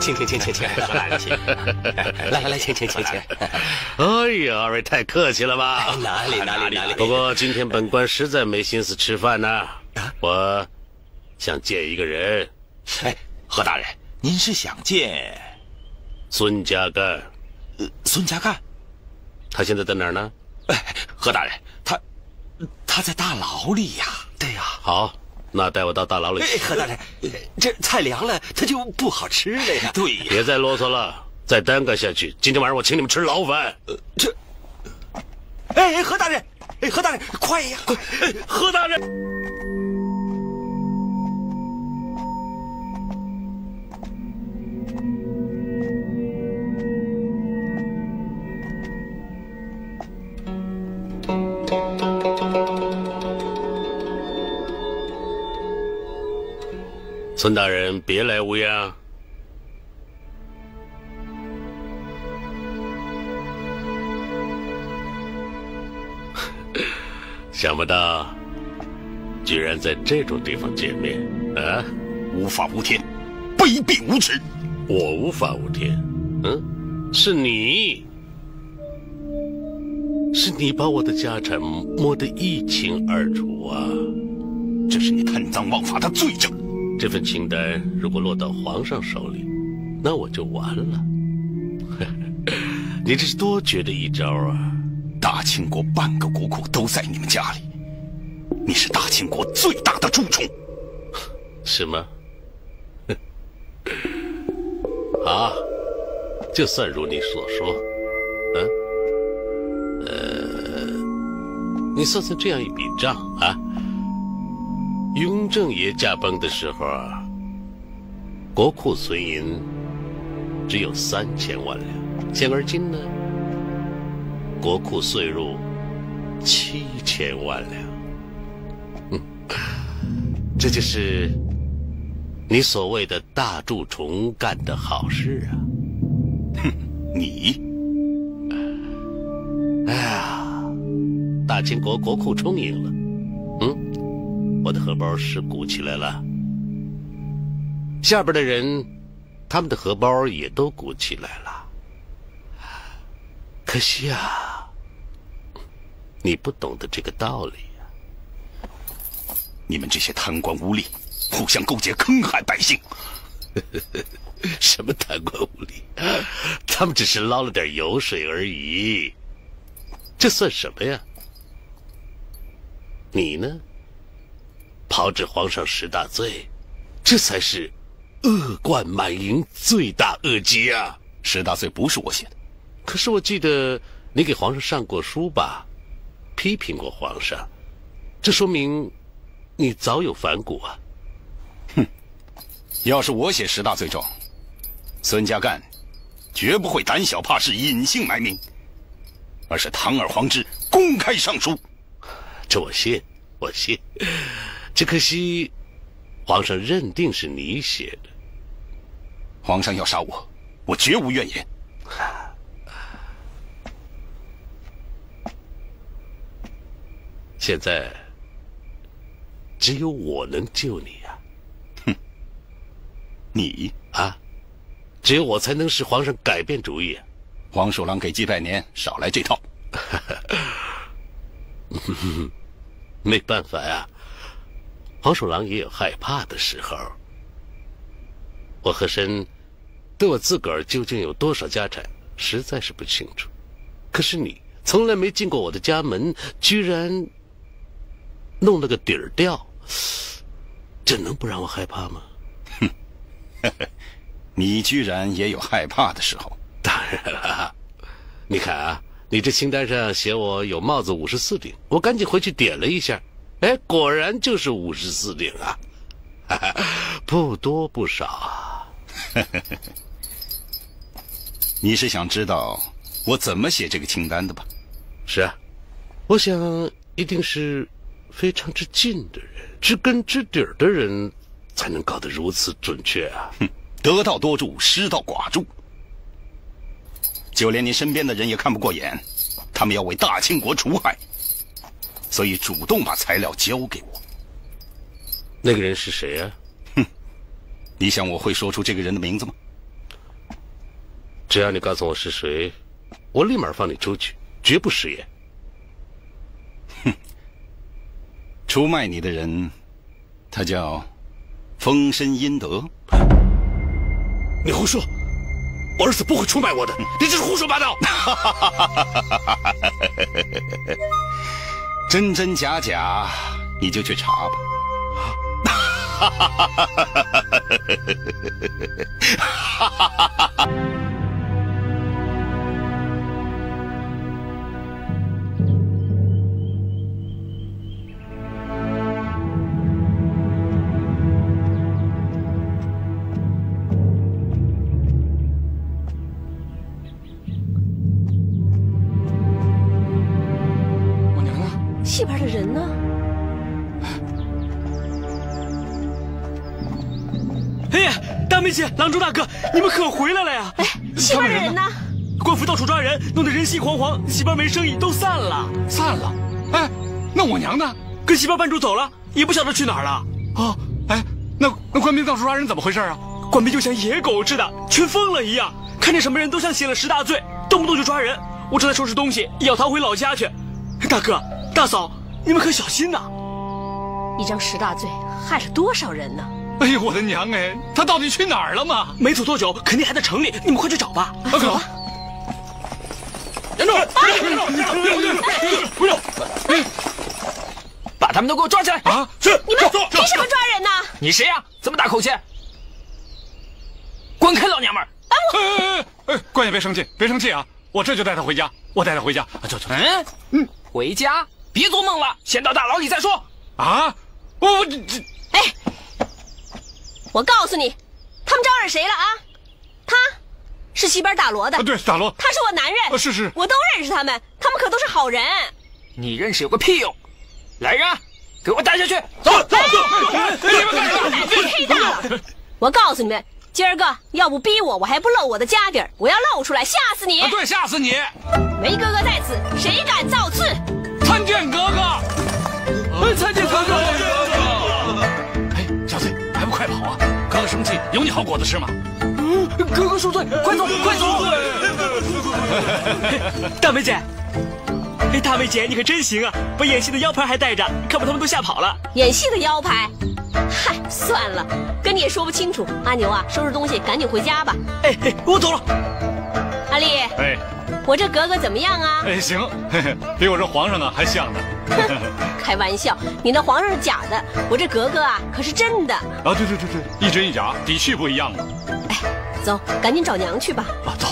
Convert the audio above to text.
请请请请请，大人请。来来来，请请请请。哎呀，二位太客气了吧？哪里哪里哪里。不过今天本官实在没心思吃饭呢。我想见一个人。哎，何大人，您是想见孙家干？呃，孙家干，他现在在哪儿呢？哎，何大人，他他在大牢里呀。对呀。好。那带我到大牢里去。何大人，这菜凉了，它就不好吃了呀。对呀，别再啰嗦了，再耽搁下去，今天晚上我请你们吃牢饭。这，哎，何大人，哎，何大人，快呀，快！何大人。孙大人，别来无恙。想不到，居然在这种地方见面啊！无法无天，卑鄙无耻！我无法无天，嗯，是你，是你把我的家产摸得一清二楚啊！这是你贪赃枉法的罪证。这份清单如果落到皇上手里，那我就完了。你这是多绝的一招啊！大清国半个国库都在你们家里，你是大清国最大的蛀虫，是吗？好，就算如你所说，嗯，呃，你算算这样一笔账啊。雍正爷驾崩的时候啊，国库存银只有三千万两，现而今呢，国库岁入七千万两。嗯，这就是你所谓的大蛀虫干的好事啊！哼，你，哎呀，大清国国库充盈了，我的荷包是鼓起来了，下边的人，他们的荷包也都鼓起来了。可惜啊，你不懂得这个道理呀！你们这些贪官污吏，互相勾结，坑害百姓。什么贪官污吏？他们只是捞了点油水而已，这算什么呀？你呢？炮制皇上十大罪，这才是恶贯满盈、罪大恶极啊！十大罪不是我写的，可是我记得你给皇上上过书吧？批评过皇上，这说明你早有反骨啊！哼，要是我写十大罪状，孙家干绝不会胆小怕事、隐姓埋名，而是堂而皇之公开上书。这我信，我信。只可惜，皇上认定是你写的。皇上要杀我，我绝无怨言。现在只有我能救你呀！哼，你啊，只有我才能使皇上改变主意。黄鼠狼给鸡拜年，少来这套。没办法呀。黄鼠狼也有害怕的时候。我和珅对我自个儿究竟有多少家产，实在是不清楚。可是你从来没进过我的家门，居然弄了个底儿掉，这能不让我害怕吗？哼，你居然也有害怕的时候。当然了，你看啊，你这清单上写我有帽子五十四顶，我赶紧回去点了一下。哎，果然就是五十四顶啊，不多不少啊。你是想知道我怎么写这个清单的吧？是啊，我想一定是非常之近的人，知根知底的人，才能搞得如此准确啊。哼，得道多助，失道寡助，就连你身边的人也看不过眼，他们要为大清国除害。所以主动把材料交给我。那个人是谁啊？哼，你想我会说出这个人的名字吗？只要你告诉我是谁，我立马放你出去，绝不食言。哼出卖你的人，他叫风身阴德。你胡说！我儿子不会出卖我的，你这是胡说八道！真真假假，你就去查吧。哈 戏班的人呢？哎呀，大梅姐、郎中大哥，你们可回来了呀！哎，戏班的人呢？官府到处抓人，弄得人心惶惶，戏班没生意，都散了。散了。哎，那我娘呢？跟戏班班主走了，也不晓得去哪儿了。哦，哎，那那官兵到处抓人，怎么回事啊？官兵就像野狗似的，全疯了一样，看见什么人都像写了十大罪，动不动就抓人。我正在收拾东西，要逃回老家去。大哥、大嫂，你们可小心呐！一张十大罪，害了多少人呢？哎呦，我的娘哎，他到底去哪儿了嘛？没走多久，肯定还在城里，你们快去找吧。啊，走吧。站住！不要。把他们都给我抓起来！啊，是你们凭什么抓人呢？你谁呀？这么大口气！滚开，老娘们儿！哎哎哎哎，官爷别生气，别生气啊！我这就带他回家，我带他回家。走走。嗯嗯，回家？别做梦了，先到大牢里再说。啊！我我这这。哎，我告诉你，他们招惹谁了啊？他是西边打锣的，啊，对，打锣。他是我男人。啊，是是。我都认识他们，他们可都是好人。你认识有个屁用！来人，给我带下去！走走走！你们干什么？忒大了！我告诉你们，今儿个要不逼我，我还不露我的家底儿。我要露出来，吓死你！啊，对，吓死你！梅哥哥在此，谁敢造次？参见哥哥！哎，参见哥哥！哎，小翠，还不快跑啊！哥哥生气，有你好果子吃吗？嗯，哥哥恕罪，快走，快走！大梅姐，哎，大梅姐，你可真行啊！把演戏的腰牌还带着，可把他们都吓跑了。演戏的腰牌？嗨，算了，跟你也说不清楚。阿牛啊，收拾东西，赶紧回家吧。哎哎，我走了。阿丽，哎，我这格格怎么样啊？哎，行，嘿嘿，比我这皇上呢还像呢。开玩笑，你那皇上是假的，我这格格啊可是真的。啊，对对对对，一真一假，底气不一样嘛。哎，走，赶紧找娘去吧。啊，走。